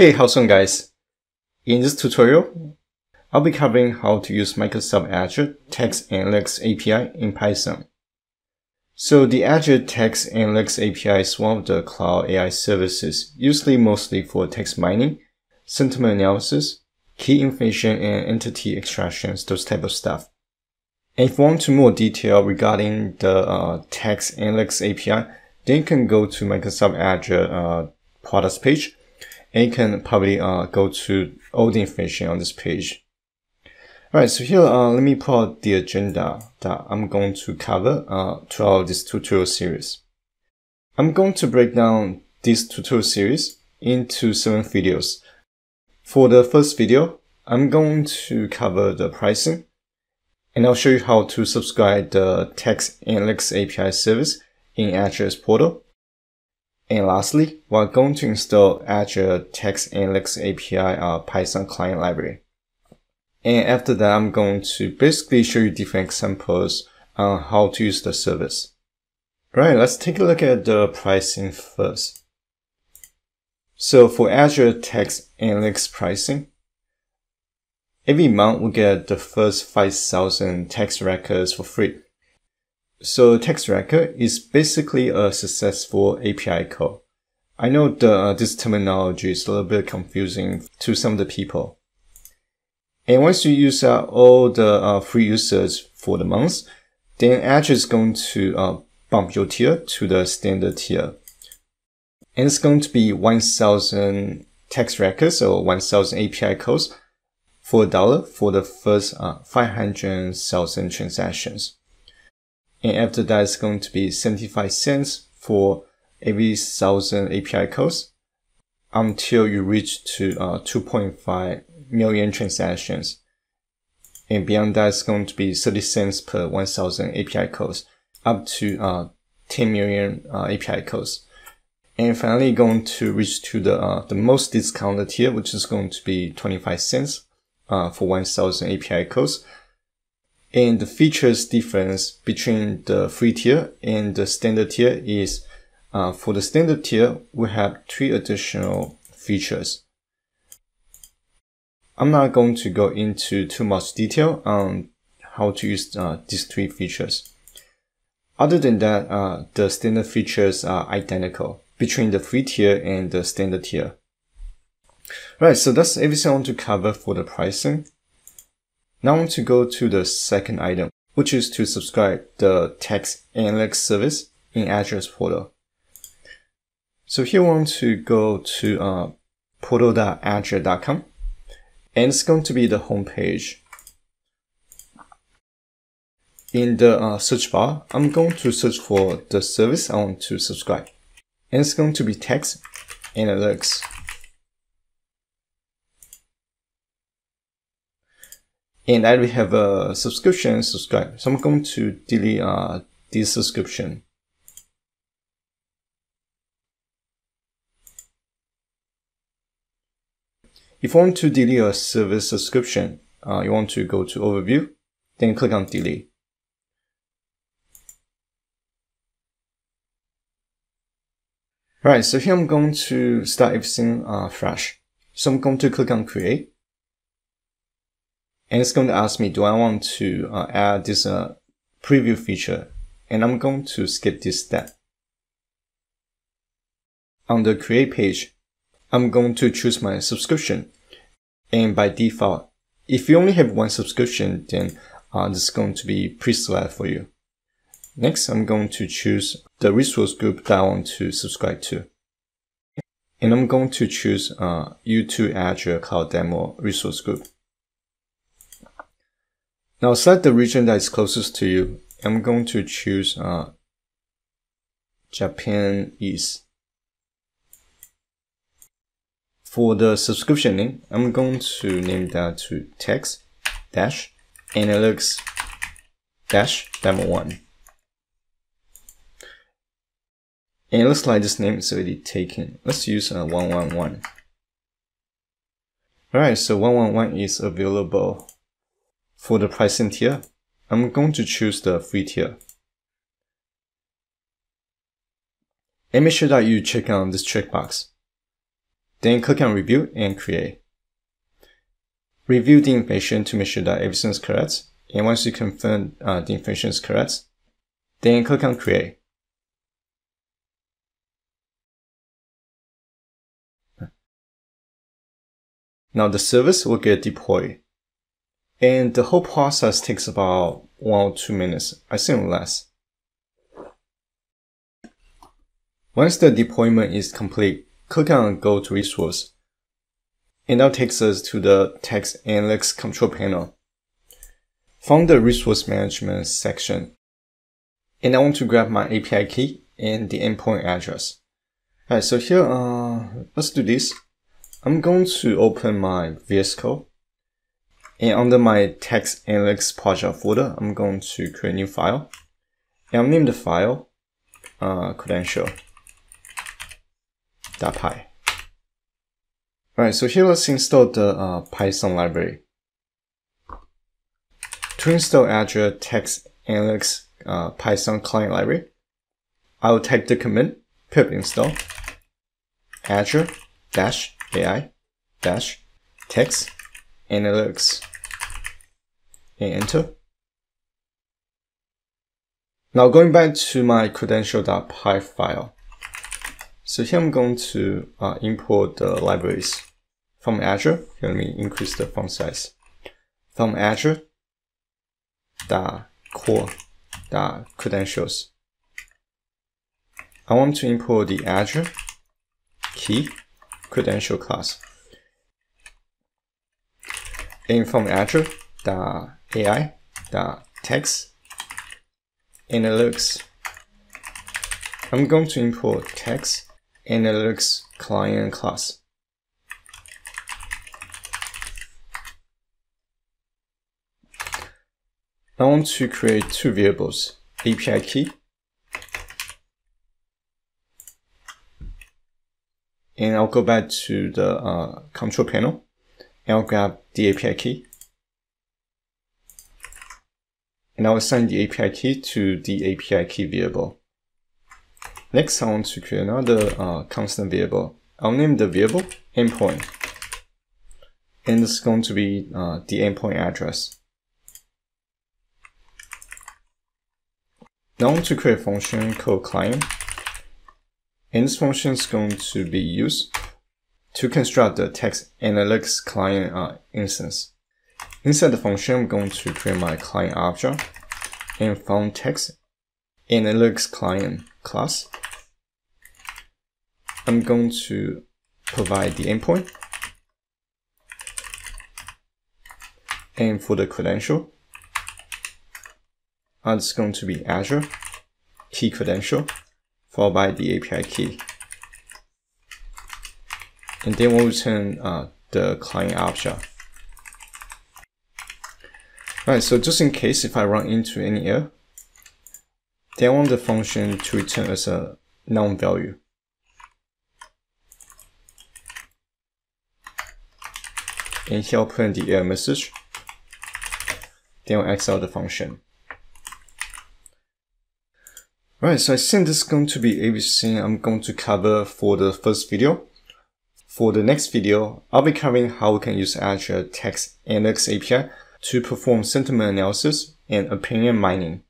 Hey, how's it going guys? In this tutorial, I'll be covering how to use Microsoft Azure Text Analytics API in Python. So the Azure Text Analytics API is one of the cloud AI services, usually mostly for text mining, sentiment analysis, key information and entity extractions, those type of stuff. And if you want to more detail regarding the uh, Text Analytics API, then you can go to Microsoft Azure uh, products page and you can probably uh, go to all the information on this page. Alright, so here uh, let me pull out the agenda that I'm going to cover uh, throughout this tutorial series. I'm going to break down this tutorial series into seven videos. For the first video, I'm going to cover the pricing, and I'll show you how to subscribe the Text Analytics API service in Azure's portal. And lastly, we're going to install Azure Text Analytics API uh, Python client library. And after that, I'm going to basically show you different examples on how to use the service. Right, let's take a look at the pricing first. So for Azure Text Analytics pricing, every month we get the first 5,000 text records for free. So text record is basically a successful API call. I know the, uh, this terminology is a little bit confusing to some of the people. And once you use uh, all the uh, free users for the month, then Azure is going to uh, bump your tier to the standard tier. And it's going to be 1000 text records or 1000 API calls for a dollar for the first uh, 500,000 transactions. And after that, it's going to be 75 cents for every thousand API calls until you reach to uh, 2.5 million transactions. And beyond that, it's going to be 30 cents per 1000 API calls up to uh, 10 million uh, API calls. And finally, going to reach to the uh, the most discounted tier, which is going to be 25 cents uh, for 1000 API calls and the features difference between the free tier and the standard tier is uh, for the standard tier, we have three additional features. I'm not going to go into too much detail on how to use uh, these three features. Other than that, uh, the standard features are identical between the free tier and the standard tier. Right, so that's everything I want to cover for the pricing. Now I want to go to the second item, which is to subscribe the text analytics service in Azure's portal. So here I want to go to uh, portal.azure.com and it's going to be the home page. In the uh, search bar, I'm going to search for the service I want to subscribe. And it's going to be text analytics. And I already have a subscription subscribe. So I'm going to delete uh, this subscription. If you want to delete a service subscription, uh, you want to go to overview, then click on delete. Right, so here I'm going to start everything uh, fresh. So I'm going to click on create and it's going to ask me, do I want to uh, add this uh, preview feature? And I'm going to skip this step. On the create page, I'm going to choose my subscription. And by default, if you only have one subscription, then uh, this is going to be pre-selected for you. Next, I'm going to choose the resource group that I want to subscribe to. And I'm going to choose uh, U2 Azure Cloud Demo resource group. Now select the region that is closest to you. I'm going to choose uh, Japan East. For the subscription name, I'm going to name that to text dash analytics dash demo one. And it looks like this name is already taken. Let's use uh, 111. Alright, so 111 is available for the pricing tier, I'm going to choose the free tier. And make sure that you check on this checkbox. Then click on Review and Create. Review the information to make sure that everything is correct. And once you confirm uh, the information is correct, then click on Create. Now the service will get deployed. And the whole process takes about one or two minutes, I think less. Once the deployment is complete, click on Go to Resource. It now takes us to the Text Analytics control panel. From the Resource Management section, and I want to grab my API key and the endpoint address. Alright, so here, uh, let's do this. I'm going to open my VS Code. And under my text analytics project folder, I'm going to create a new file. And I'll name the file uh, credential.py. Alright, so here let's install the uh, Python library. To install Azure Text Analytics uh, Python client library, I will type the command pip install azure dash AI dash text analytics and enter. Now going back to my credential.py file. So here I'm going to uh, import the libraries from Azure. Here let me increase the font size. From Azure dot core dot credentials. I want to import the Azure key credential class. And from Azure, the AI, text, analytics. I'm going to import text analytics client class. I want to create two variables, API key and I'll go back to the uh, control panel and I'll grab the API key. And I'll assign the API key to the API key variable. Next, I want to create another uh, constant variable. I'll name the variable endpoint. And this is going to be uh, the endpoint address. Now I want to create a function called client and this function is going to be used to construct the text analytics client uh, instance. Inside the function, I'm going to create my client object and from text analytics client class. I'm going to provide the endpoint and for the credential, it's going to be Azure key credential followed by the API key. And then we'll return uh, the client object. Alright, so just in case if I run into any error, then I want the function to return as a non value. And here I'll put in the error message. Then I'll exit the function. Right, so I think this is going to be everything I'm going to cover for the first video. For the next video, I'll be covering how we can use Azure Text Analytics API to perform sentiment analysis and opinion mining.